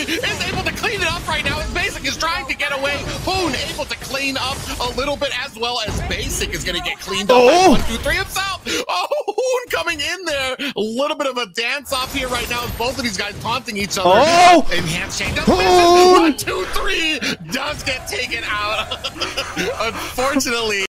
Is able to clean it up right now Basic is trying to get away. Hoon able to clean up a little bit as well as Basic is going to get cleaned up. Oh. One, two, three himself. Oh, Hoon coming in there. A little bit of a dance off here right now as both of these guys taunting each other. Oh! And handshake. One, two, three does get taken out. Unfortunately.